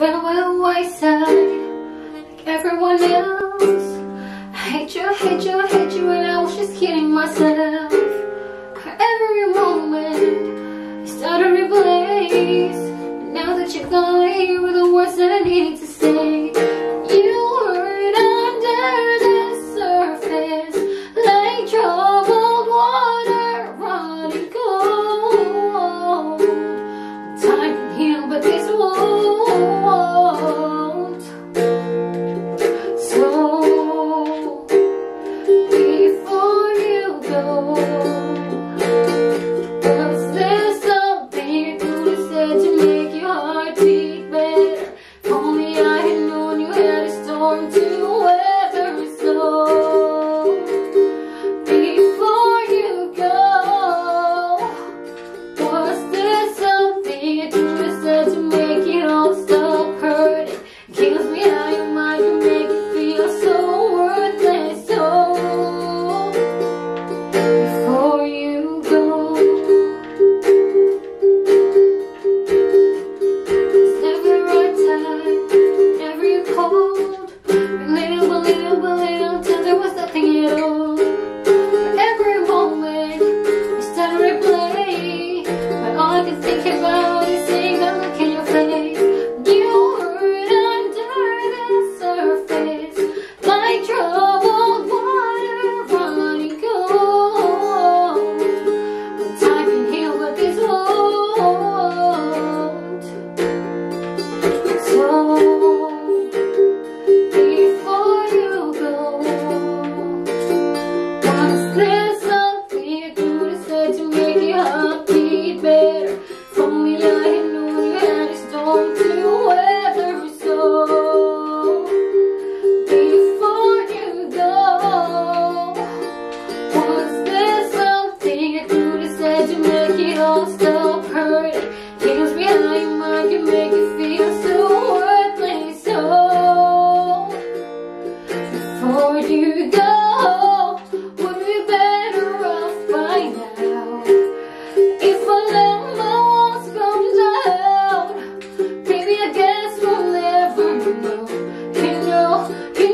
fell by the wayside like everyone else. I hate you, hate you, hate you, and I was just kidding myself. Every moment, I start to replace. But now that you're gone, you were the words that I needed to say. warm to every so. 听